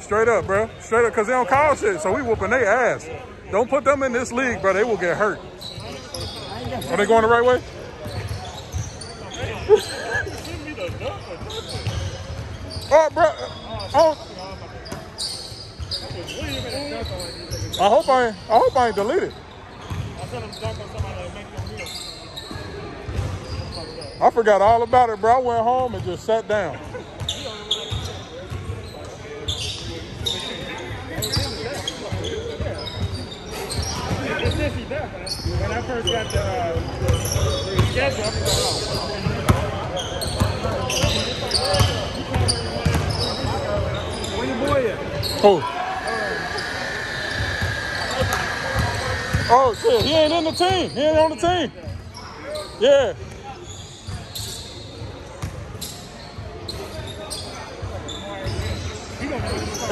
Straight up, bro. Straight up, because they don't call shit, so we whooping their ass. Don't put them in this league, bro. They will get hurt. Are they going the right way? oh, bro. Oh. I hope I, I hope I ain't deleted. I forgot all about it, bro. I went home and just sat down. When I first got the uh, schedule, I was like, oh. Where your boy at? Oh. Oh shit, he ain't in the team. He ain't on the team. Yeah.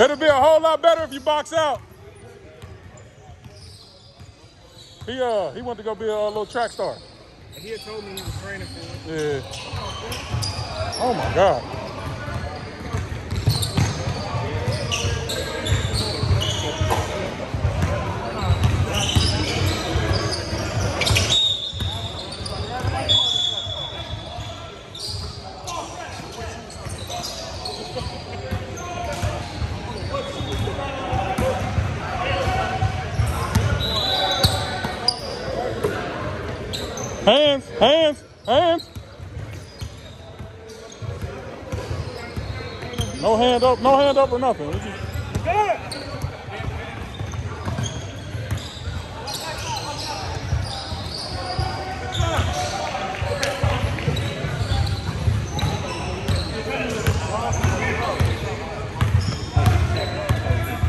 It'll be a whole lot better if you box out. He uh he went to go be a little track star. He had told me he was training for it. Yeah. Oh my god. Hands, hands, hands. No hand up, no hand up or nothing.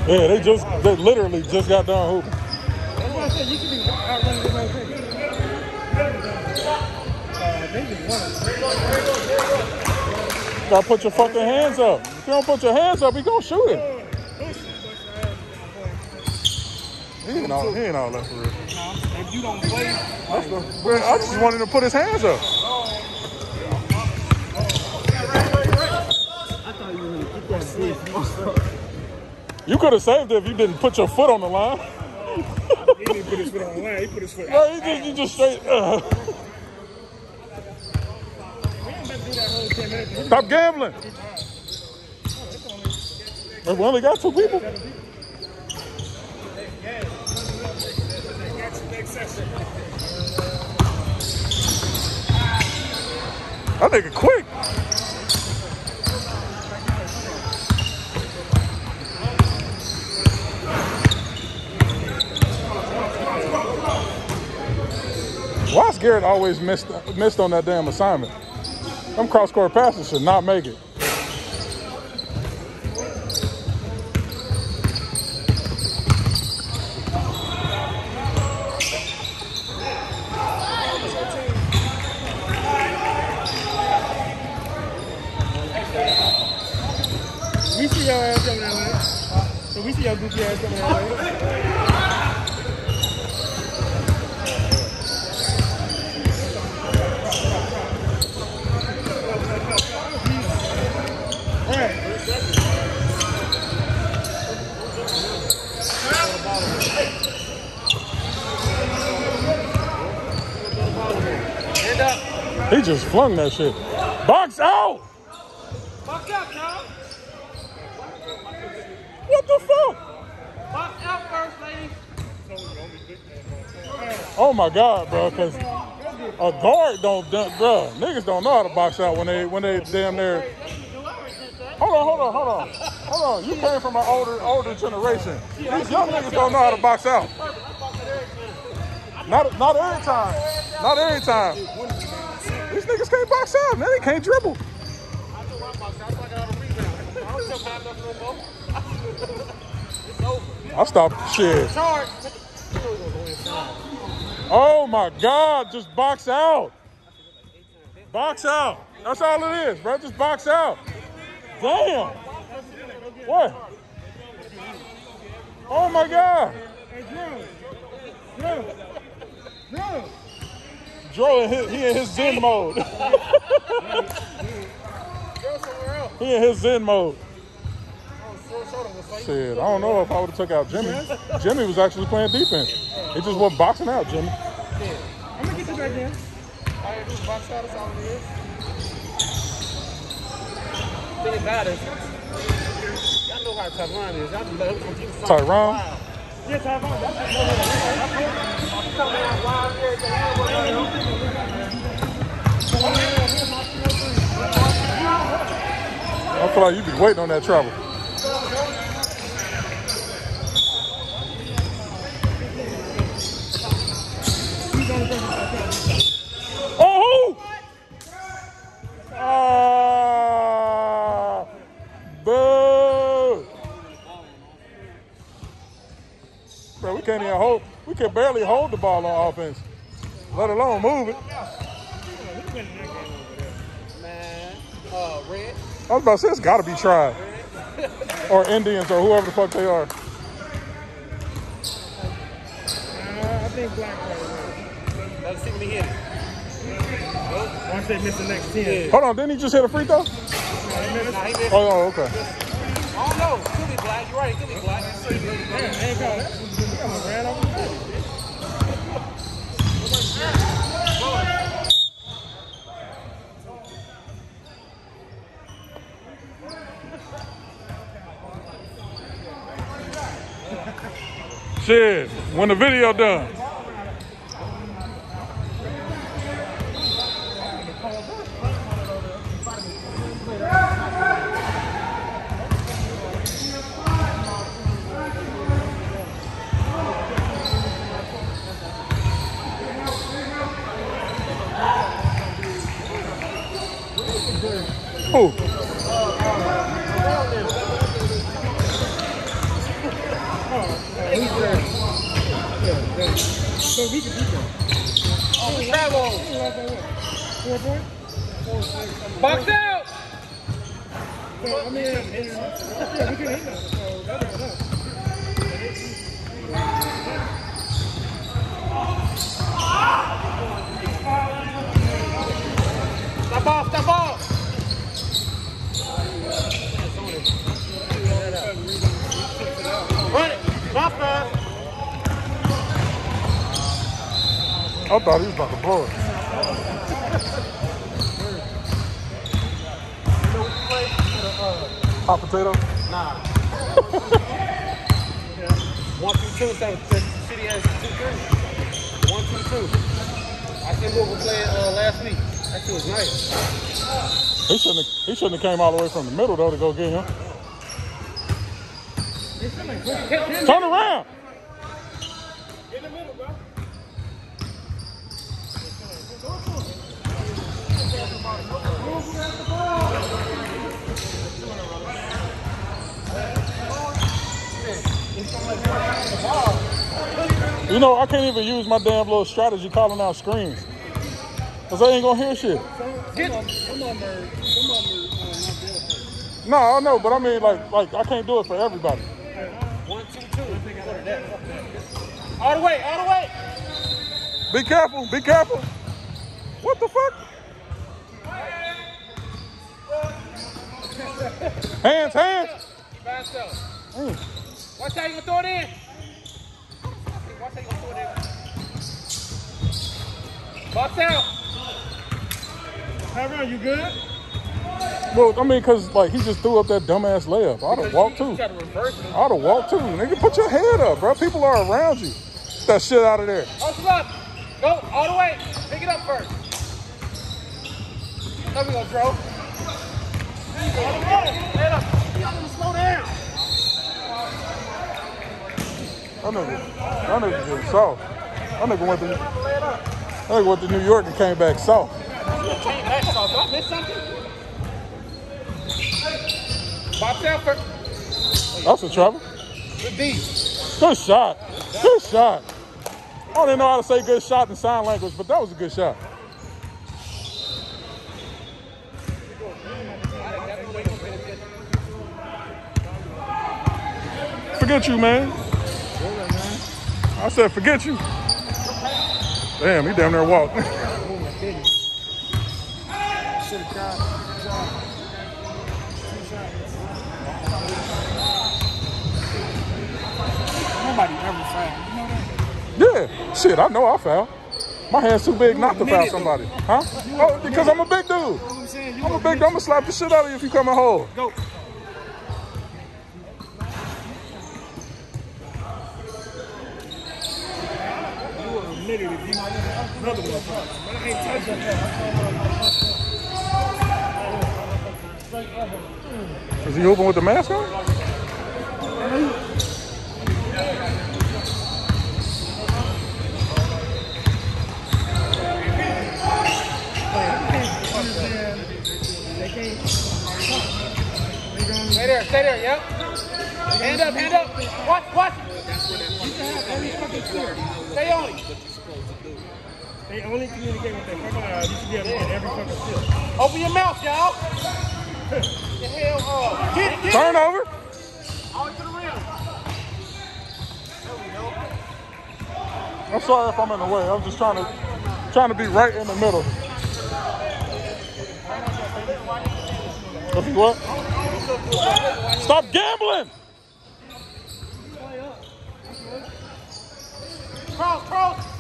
Yeah, they just, they literally just got done hooping. That's why I said you could be outrunning this whole thing. They. Gotta put your fucking hands up. If you don't put your hands up, he gonna shoot it. He ain't all, he ain't all that for real. If you don't play, I just wanted to put his hands up. You could have saved it if you didn't put your foot on the line. he didn't put his foot on the line. He put his foot out. you just, you just straight. Uh, We ain't about to do that whole 10 minutes. Stop gambling. We only got two people. That nigga quick. Why is Garrett always missed missed on that damn assignment? Them cross court passes should not make it. We see your ass coming that way. So we see your goofy ass coming that way. Right. He just flung that shit. Box out! Fuck up, Tom. What the fuck? Fuck out first, lady. Oh my god, bro, because a guard don't, do- bro, niggas don't know how to box out when they when they damn near. Hold on, hold on, hold on, hold on. You came from an older older generation. These young niggas don't know how to box out. Not not every time. Not every time. These niggas can't box out, man. They can't dribble. I stopped the shit. Charge. Oh my God, just box out. Box out. That's all it is, bro. Just box out. Damn. What? Oh my God. Hey, Drew. Drew. Drew. Joe, in his, he in his zen mode. Go somewhere else. he in his zen mode. I Shit, I don't know if I would have took out Jimmy. Jimmy was actually playing defense. He just wasn't boxing out, Jimmy. I'm gonna get you back in. All you box out, that's all it is. Thing about it, y'all know how Tavon is. Y'all just him continue Tyron? Doing. Feel like you've been waiting on that trouble. Hold. Can barely hold the ball on offense, let alone move it. Man, uh, Red. I was about to say it's got to be tried, or Indians, or whoever the fuck they are. Uh, I think Black probably will. Let's see when he hit it. Watch they miss the next 10. Yeah. Hold on, didn't he just hit a free throw? Nah, he missed. Oh, oh okay. I don't know. Could be black. You're right. It could be black. Yeah, I ain't call that. We almost Shit, when the video done. Who? He's there. Yeah, there. So he can beat them. Travel. He lost by what? Four points? Box out. So, I mean, yeah, we can hit them. So that ain't enough. Stop off. Stop off. Run it. Box out. I thought he was about to blow it. Hot potato? Nah. One, two, two. The city has two, three. One, two, two. I think we were playing uh, last week. That shit was nice. He shouldn't have, he shouldn't have came all the way from the middle though to go get him. Turn around. In the middle, bro. You know, I can't even use my damn little strategy calling out screens. Cause they ain't gonna hear shit. Some, some of them, some of them are, some of them are not built. No, I know, but I mean like like I can't do it for everybody. One, two, two. All the way. All the way. Be careful, be careful. What the fuck? Hands, hands. Keep by himself. Mm. Watch how you gonna throw it in. Watch how you gonna throw it in. Box out. Tyrone, you good? Well, I mean, cause like he just threw up that dumbass layup. I'd have walked too. I'd have walked too. Nigga, put your head up, bro. People are around you. Get that shit out of there. Hustle up. Go all the way. Pick it up first. There we go, Dro. That nigga, that nigga getting soft. That nigga went to, that nigga went to New York and came back soft. Change that sauce. Did I miss something? Out. That's a trouble. Good D. Good shot. Good shot. I even know how to say good shot in sign language, but that was a good shot. forget you, man. I said, forget you. Damn, he damn near walked. Yeah. Shit, I know I foul. My hand's too big not to foul somebody. Huh? Oh, because I'm a big dude. I'm a big dude. I'm going to slap the shit out of you if you come and hold. Go. It if you another. Is he open with the mask on? Stay there, stay there, yep. Hand up, hand up. Watch, watch. Stay on it. They only communicate with their fucking eyes. You should be able to get every fucking skill. Open your mouth, y'all. the hell, uh, get it, get it. Turnover. All to the rim. There we go. I'm sorry if I'm in the way. I'm just trying to trying to be right in the middle. If you what? Stop gambling. Cross, cross.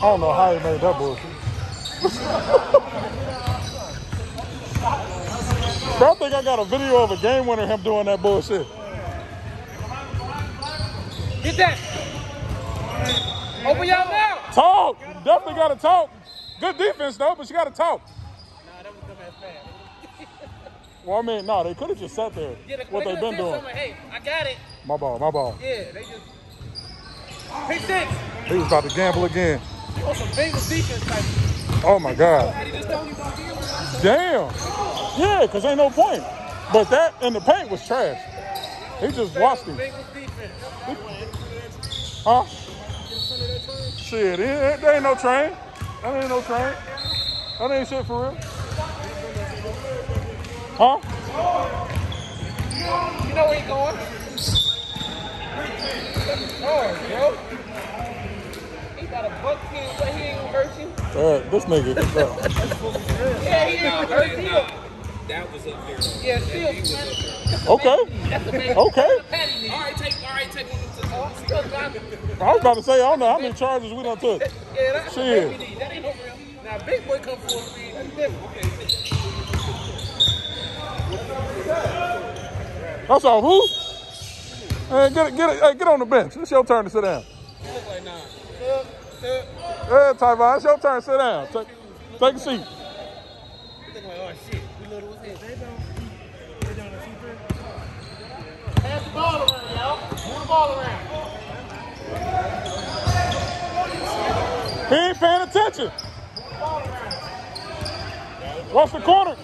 I don't know how he made that bullshit. Bro, I think I got a video of a game winner him doing that bullshit. Get that. Open your mouth. Talk. Definitely got to talk. Good defense though, but you got to talk. Nah, that was dumbass bad. Well, I mean, no, they could have just sat there. Yeah, they, what they they've been doing. something, Hey, I got it. My ball, my ball. Yeah, they just. Pick six. He was about to gamble again. You some Bengals defense type. Oh my God. He just told you about gamble. Damn. Yeah, because ain't no point. But that in the paint was trash. He just watched him. Huh? Shit, there there ain't no train. That ain't no train. That ain't shit for real. Huh? You know where he going. Oh, bro. He got a buck ten, but he ain't gonna hurt you. Uh, this nigga. Yeah, he ain't gonna hurt you. That was up there. Yeah, still. okay. That's. Okay. All right, take, all right, take one. Oh, I'm still driving. I was about to say, I don't know how many charges we done took. Yeah, that's Shit. That ain't no real. Now, big boy come full speed. That's different. That's all. Who? Hey, get, it, get, hey, get on the bench. It's your turn to sit down. You look like nine. Look. Yeah, Tyvon, it's your turn sit down. Take, take a seat. Like, oh shit. We little as hell. They don't. They don't see. Pass the ball around, y'all. Move the ball around. He ain't paying attention. Watch the corner.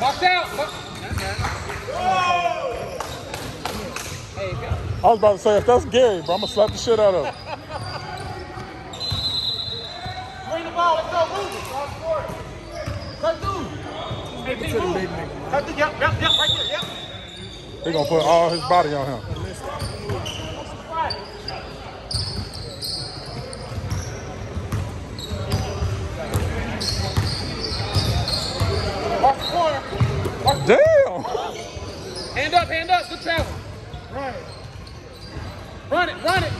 Box out. Box. Go. I was about to say, if that's Gary, bro, I'm gonna slap the shit out of him. Bring the ball. Let's go. Move it. Cut through. Hey, P, move. Cut through. Yep, yep, yep. Right there. Yep. He gonna put all his body on him. Right. The corner. Watch Damn. Hand up, hand up. Good travel. Right. Run it, run it.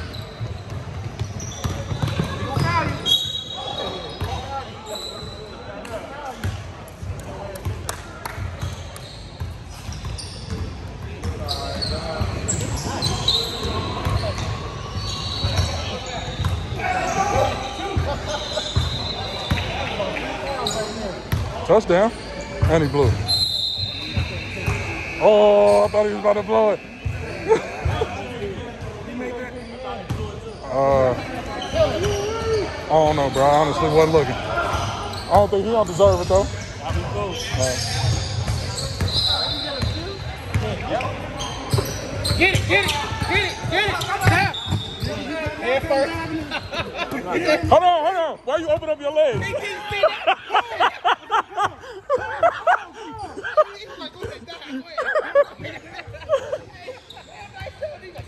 Touchdown. And he blew it. Oh, I thought he was about to blow it. Uh, I don't know, bro. I honestly wasn't looking. I don't think he don't deserve it though. Get it, get it, get it, get it. Tap. Head first. Hold on, hold on. Why you open up your legs?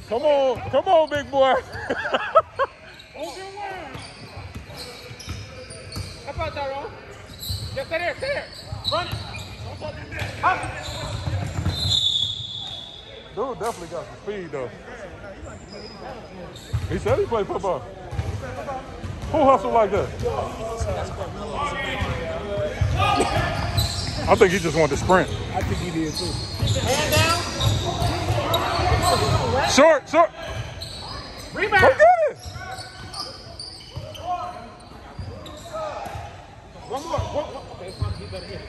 Come on, come on, big boy. How about Tyrone? Yeah, stay there, stay there. Run. Dude definitely got some speed though. He said he played football. Who hustled like that? I think he just wanted to sprint. I think he did too. Short, short. Go Rebound. get it. One more. One, one. Okay, fine. He better hit it.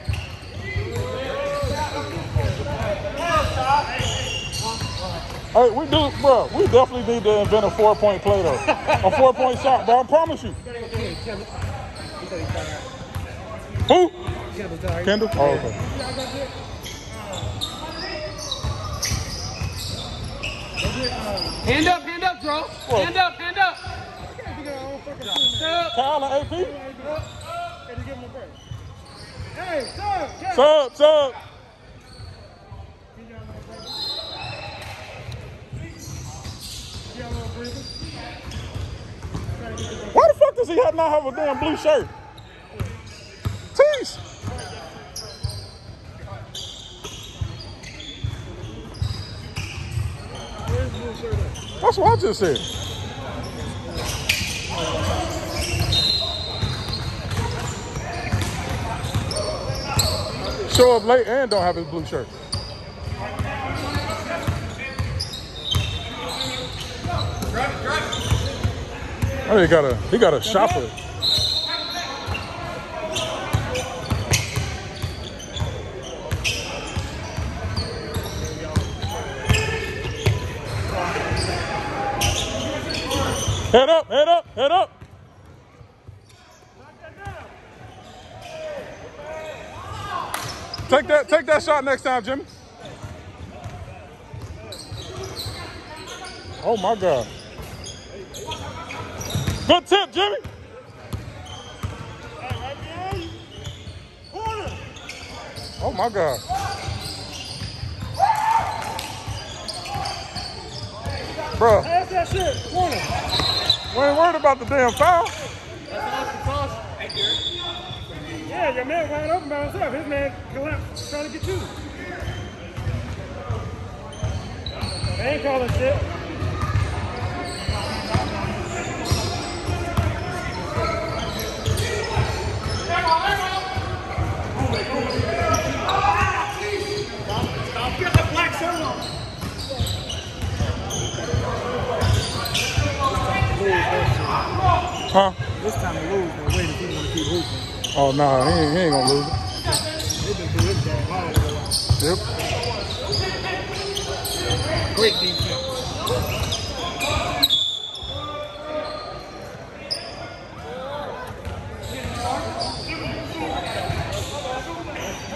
Hey, we do, bro. We definitely need to invent a four-point play though. a four-point shot, bro. I promise you. He said he's tired. Who? Kendall. Oh, okay. Hand up, hand up, bro. Hand up, hand up. Hey, sir, sir. Sub, sub. Why the fuck does he have not have a damn blue shirt? Tease. That's what I just said. Show up late and don't have his blue shirt. Oh, he got a he got a shopper. Head up, head up, head up. Take that, take that shot next time, Jimmy. Oh my God. Good tip, Jimmy. Oh my God. Bro, Pass that shit. Corner. we ain't worried about the damn foul. Yeah, your man wide open by himself. His man collapsed trying to get you. They ain't calling shit. Get the black shirt on. Huh? This time to lose, if he want to keep hooping. Oh, nah, he ain't, he ain't gonna lose it. They've been through this game all the way. Yep. Great defense.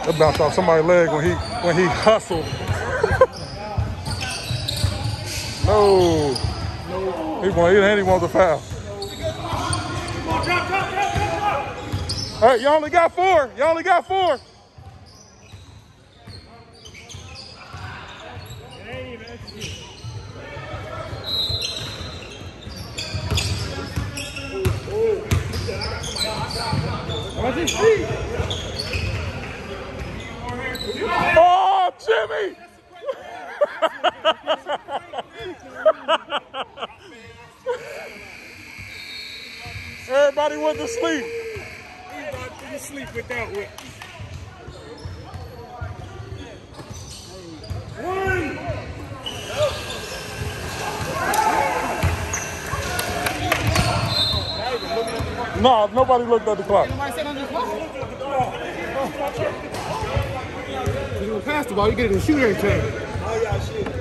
That bounced off somebody's leg when he when he hustled. no. He won, and he wants a foul. All right, y'all only got four. Y'all only got four. It ain't even executed. What's his feet? Jimmy! Everybody went to sleep. He's about to sleep with that. One. No, nobody looked at the clock. Pass the ball, you get it in the shooting range. Oh, How